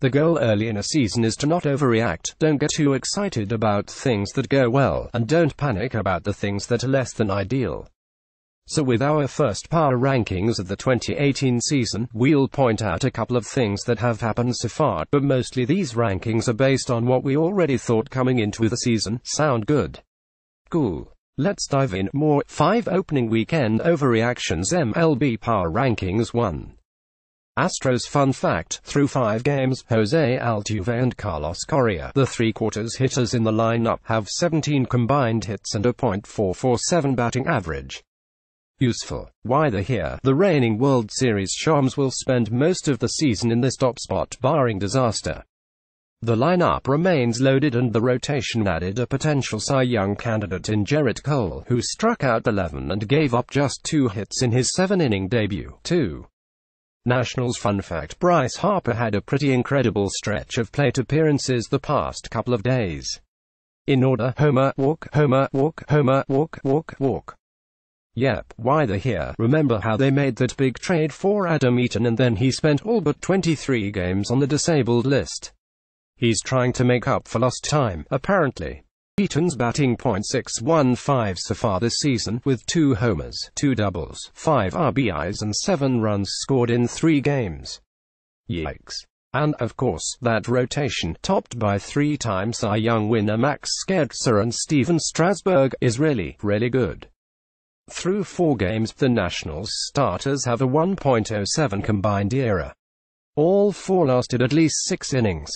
The goal early in a season is to not overreact, don't get too excited about things that go well, and don't panic about the things that are less than ideal. So with our first power rankings of the 2018 season, we'll point out a couple of things that have happened so far, but mostly these rankings are based on what we already thought coming into the season. Sound good? Cool. Let's dive in more. 5 opening weekend overreactions MLB Power Rankings 1. Astros fun fact, through five games, Jose Altuve and Carlos Correa, the three-quarters hitters in the lineup, have 17 combined hits and a .447 batting average. Useful. Why they're here? The reigning World Series champs will spend most of the season in this top spot, barring disaster. The lineup remains loaded and the rotation added a potential Cy Young candidate in Gerrit Cole, who struck out 11 and gave up just two hits in his seven-inning debut. 2. Nationals fun fact Bryce Harper had a pretty incredible stretch of plate appearances the past couple of days. In order, Homer, walk, Homer, walk, Homer, walk, walk, walk. Yep, why the here? Remember how they made that big trade for Adam Eaton and then he spent all but 23 games on the disabled list. He's trying to make up for lost time, apparently. Eaton's batting .615 so far this season, with two homers, two doubles, five RBIs and seven runs scored in three games. Yikes. And, of course, that rotation, topped by three-time Cy Young winner Max Scherzer and Stephen Strasburg, is really, really good. Through four games, the Nationals starters have a 1.07 combined ERA. All four lasted at least six innings.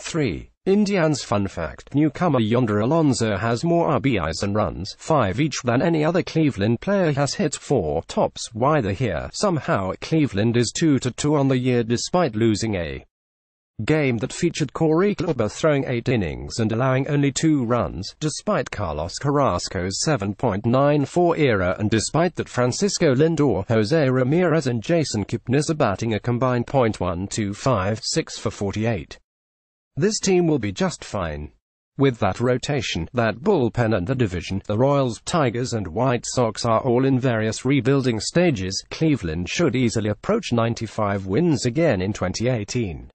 3. Indians fun fact, newcomer Yonder Alonso has more RBIs and runs, 5 each than any other Cleveland player has hit 4 tops. Why the here? Somehow Cleveland is 2-2 on the year despite losing a game that featured Corey Kluber throwing 8 innings and allowing only 2 runs, despite Carlos Carrasco's 7.94 ERA and despite that Francisco Lindor, Jose Ramirez and Jason Kipnis are batting a combined .1256 for 48. This team will be just fine. With that rotation, that bullpen and the division, the Royals, Tigers and White Sox are all in various rebuilding stages, Cleveland should easily approach 95 wins again in 2018.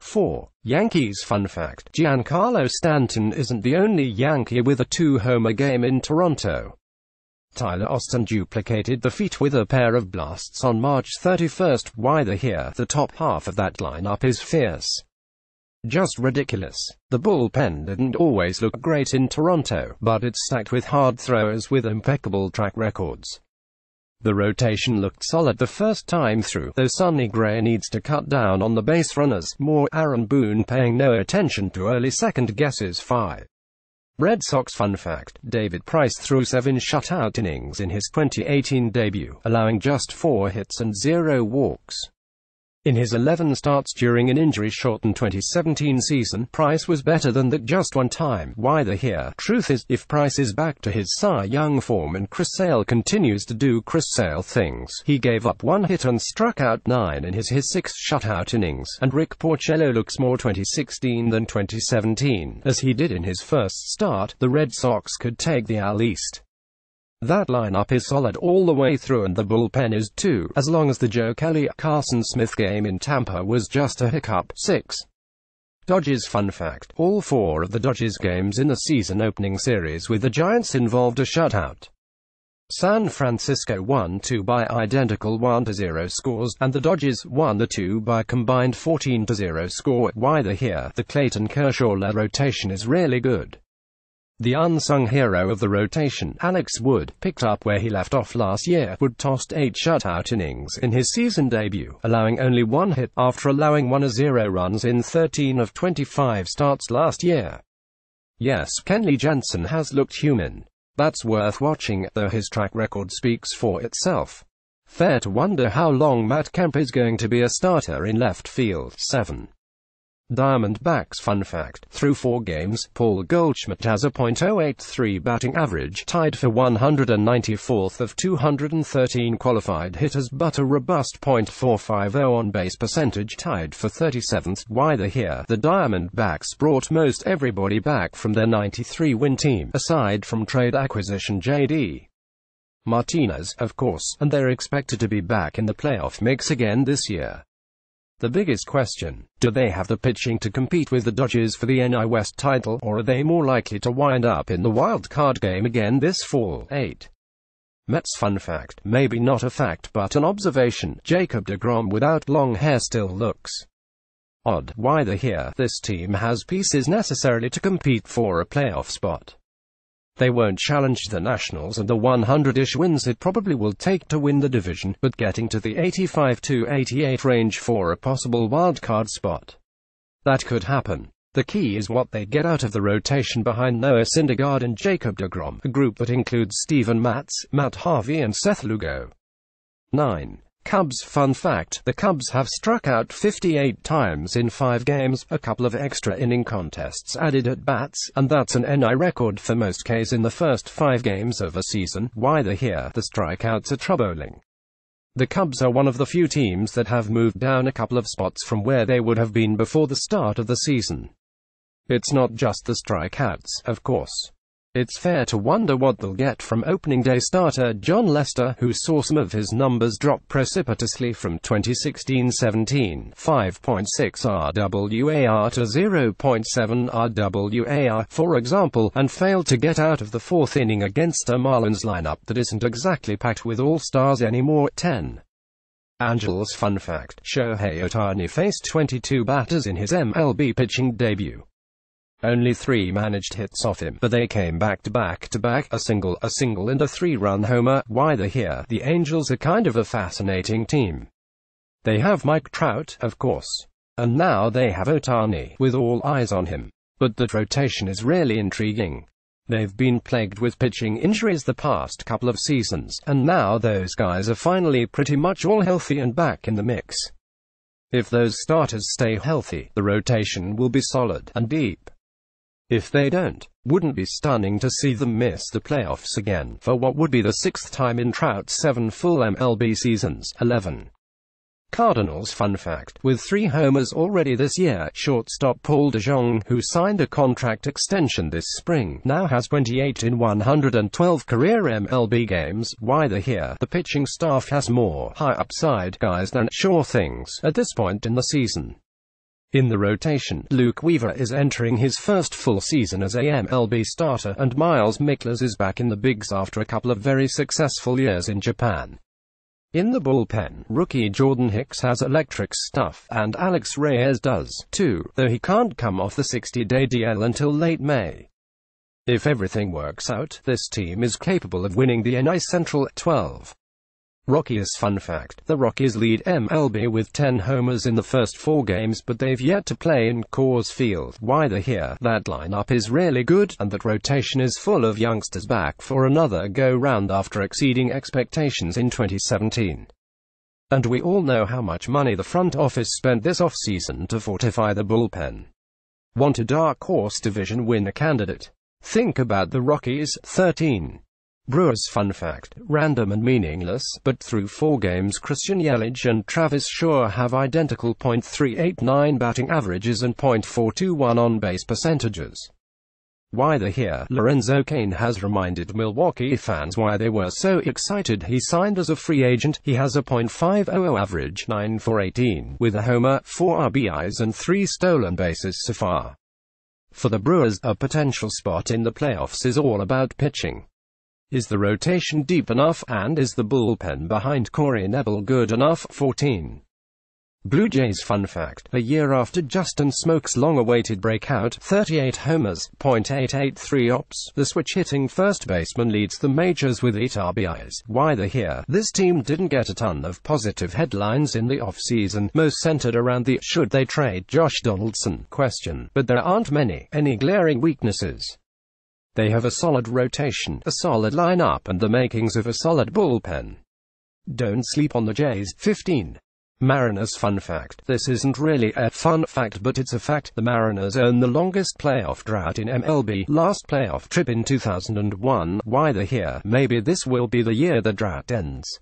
4. Yankees Fun Fact Giancarlo Stanton isn't the only Yankee with a two-homer game in Toronto. Tyler Austin duplicated the feat with a pair of blasts on March 31st. Why the here? The top half of that lineup is fierce. Just ridiculous. The bullpen didn't always look great in Toronto, but it's stacked with hard throwers with impeccable track records. The rotation looked solid the first time through, though Sonny Gray needs to cut down on the base runners. More Aaron Boone paying no attention to early second guesses 5. Red Sox fun fact, David Price threw seven shutout innings in his 2018 debut, allowing just four hits and zero walks. In his 11 starts during an injury-shortened 2017 season, Price was better than that just one time. Why the here? Truth is, if Price is back to his Cy Young form and Chris Sale continues to do Chris Sale things, he gave up one hit and struck out nine in his, his six shutout innings, and Rick Porcello looks more 2016 than 2017. As he did in his first start, the Red Sox could take the AL East. That lineup is solid all the way through and the bullpen is too, as long as the Joe Kelly, Carson Smith game in Tampa was just a hiccup. 6. Dodgers fun fact. All four of the Dodgers games in the season opening series with the Giants involved a shutout. San Francisco won 2 by identical 1-0 scores, and the Dodgers won the 2 by combined 14-0 score. Why the here? The Clayton Kershaw rotation is really good. The unsung hero of the rotation, Alex Wood, picked up where he left off last year. Wood tossed eight shutout innings in his season debut, allowing only one hit, after allowing one or zero runs in 13 of 25 starts last year. Yes, Kenley Jansen has looked human. That's worth watching, though his track record speaks for itself. Fair to wonder how long Matt Kemp is going to be a starter in left field. 7. Diamondbacks fun fact, through four games, Paul Goldschmidt has a .083 batting average, tied for 194th of 213 qualified hitters but a robust .450 on-base percentage tied for 37th. Why the here? The Diamondbacks brought most everybody back from their 93-win team, aside from trade acquisition J.D. Martinez, of course, and they're expected to be back in the playoff mix again this year. The biggest question, do they have the pitching to compete with the Dodgers for the NL West title, or are they more likely to wind up in the wild card game again this fall? 8. Mets fun fact, maybe not a fact but an observation, Jacob deGrom without long hair still looks odd. Why the here? This team has pieces necessarily to compete for a playoff spot. They won't challenge the Nationals and the 100-ish wins it probably will take to win the division, but getting to the 85 to 88 range for a possible wildcard spot. That could happen. The key is what they get out of the rotation behind Noah Syndergaard and Jacob deGrom, a group that includes Steven Matz, Matt Harvey and Seth Lugo. 9. Cubs Fun fact, the Cubs have struck out 58 times in five games, a couple of extra inning contests added at bats, and that's an NI record for most Ks in the first five games of a season. Why the here? The strikeouts are troubling. The Cubs are one of the few teams that have moved down a couple of spots from where they would have been before the start of the season. It's not just the strikeouts, of course. It's fair to wonder what they'll get from opening day starter Jon Lester, who saw some of his numbers drop precipitously from 2016-17 5.6 RWAR to 0.7 RWAR, for example, and failed to get out of the fourth inning against a Marlins lineup that isn't exactly packed with all-stars anymore. 10. Angels fun fact, Shohei Ohtani faced 22 batters in his MLB pitching debut. Only three managed hits off him, but they came back to back to back, a single, a single and a three-run homer. Why they're here? The Angels are kind of a fascinating team. They have Mike Trout, of course. And now they have Ohtani, with all eyes on him. But that rotation is really intriguing. They've been plagued with pitching injuries the past couple of seasons, and now those guys are finally pretty much all healthy and back in the mix. If those starters stay healthy, the rotation will be solid and deep. If they don't, wouldn't be stunning to see them miss the playoffs again, for what would be the sixth time in Trout's seven full MLB seasons. 11. Cardinals fun fact, with three homers already this year, shortstop Paul DeJong, who signed a contract extension this spring, now has 28 in 112 career MLB games. Why the here? The pitching staff has more high upside guys than sure things at this point in the season. In the rotation, Luke Weaver is entering his first full season as a MLB starter, and Miles Mikolas is back in the bigs after a couple of very successful years in Japan. In the bullpen, rookie Jordan Hicks has electric stuff, and Alex Reyes does, too, though he can't come off the 60-day DL until late May. If everything works out, this team is capable of winning the NL Central 12. Rockies fun fact, the Rockies lead MLB with 10 homers in the first four games but they've yet to play in Coors Field. Why they're here? That lineup is really good, and that rotation is full of youngsters back for another go-round after exceeding expectations in 2017. And we all know how much money the front office spent this offseason to fortify the bullpen. Want a dark horse division winner candidate? Think about the Rockies, 13. Brewers fun fact, random and meaningless, but through four games Christian Yelich and Travis Shaw have identical .389 batting averages and .421 on-base percentages. Why the here? Lorenzo Cain has reminded Milwaukee fans why they were so excited he signed as a free agent. He has a .500 average, 9 for 18, with a homer, 4 RBIs and 3 stolen bases so far. For the Brewers, a potential spot in the playoffs is all about pitching. Is the rotation deep enough, and is the bullpen behind Corey Knebel good enough? 14. Blue Jays fun fact, a year after Justin Smoak's long-awaited breakout, 38 homers, .883 ops, the switch-hitting first baseman leads the majors with 8 RBIs. Why the here? This team didn't get a ton of positive headlines in the offseason, most centered around the should they trade Josh Donaldson question, but there aren't many, any glaring weaknesses. They have a solid rotation, a solid lineup, and the makings of a solid bullpen. Don't sleep on the Jays. 15. Mariners fun fact. This isn't really a fun fact but it's a fact. The Mariners own the longest playoff drought in MLB. Last playoff trip in 2001. Why the here? Maybe this will be the year the drought ends.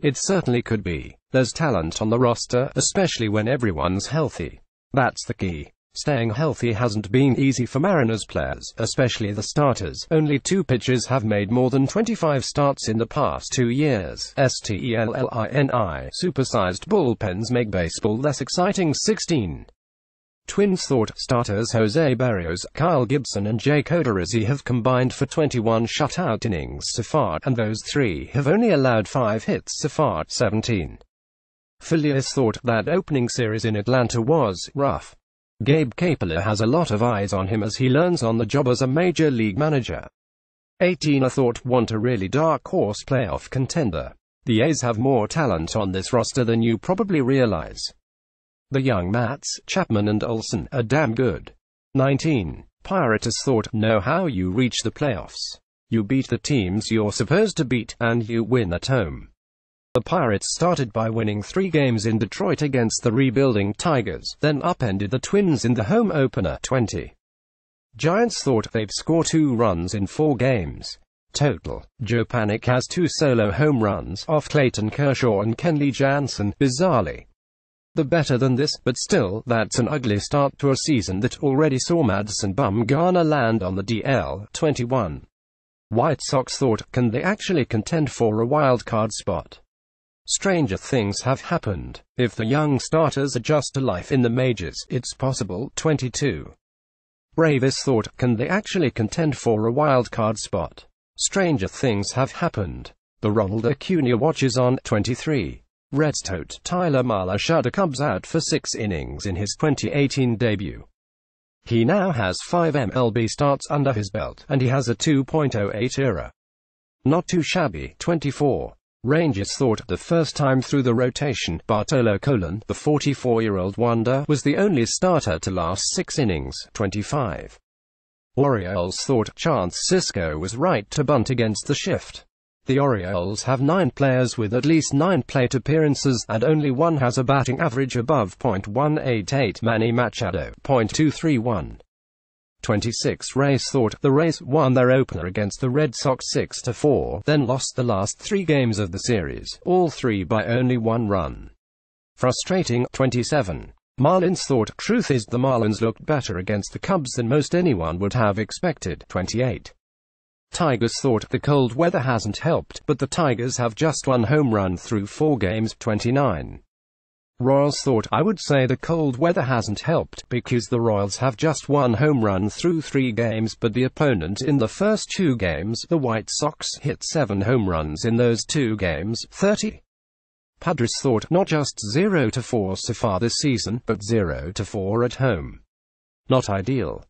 It certainly could be. There's talent on the roster, especially when everyone's healthy. That's the key. Staying healthy hasn't been easy for Mariners players, especially the starters. Only two pitchers have made more than 25 starts in the past two years. S-T-E-L-L-I-N-I. Supersized bullpens make baseball less exciting. 16. Twins thought starters Jose Berrios, Kyle Gibson and Jake Odorizzi have combined for 21 shutout innings so far, and those three have only allowed 5 hits so far. 17. Phillies thought that opening series in Atlanta was rough. Gabe Kapler has a lot of eyes on him as he learns on the job as a major league manager. 18 I thought want a really dark horse playoff contender. The A's have more talent on this roster than you probably realize. The young Matz, Chapman and Olson are damn good. 19. Pirates thought, know how you reach the playoffs. You beat the teams you're supposed to beat, and you win at home. The Pirates started by winning three games in Detroit against the rebuilding Tigers, then upended the Twins in the home opener 20. Giants thought they'd score two runs in four games. Total. Joe Panik has two solo home runs off Clayton Kershaw and Kenley Jansen, bizarrely. The better than this, but still, that's an ugly start to a season that already saw Madison Bumgarner land on the DL. 21. White Sox thought, can they actually contend for a wild card spot? Stranger things have happened. If the young starters adjust to life in the majors, it's possible. 22. Bravest thought, can they actually contend for a wild card spot? Stranger things have happened. The Ronald Acuna watches on. 23. Reds tote Tyler Mahle shut the Cubs out for six innings in his 2018 debut. He now has five MLB starts under his belt, and he has a 2.08 ERA. Not too shabby. 24. Rangers thought the first time through the rotation, Bartolo Colon, the 44-year-old wonder, was the only starter to last six innings, 25. Orioles thought Chance Sisco was right to bunt against the shift. The Orioles have nine players with at least nine plate appearances, and only one has a batting average above .188 Manny Machado, .231. 26 Rays thought the Rays won their opener against the Red Sox 6-4, then lost the last three games of the series, all three by only one run. Frustrating, 27. Marlins thought, truth is the Marlins looked better against the Cubs than most anyone would have expected, 28. Tigers thought the cold weather hasn't helped, but the Tigers have just one home run through four games, 29. Royals thought, I would say the cold weather hasn't helped, because the Royals have just one home run through three games, but the opponent in the first two games, the White Sox, hit seven home runs in those two games, 30. Padres thought, not just 0 to 4 so far this season, but 0 to 4 at home. Not ideal.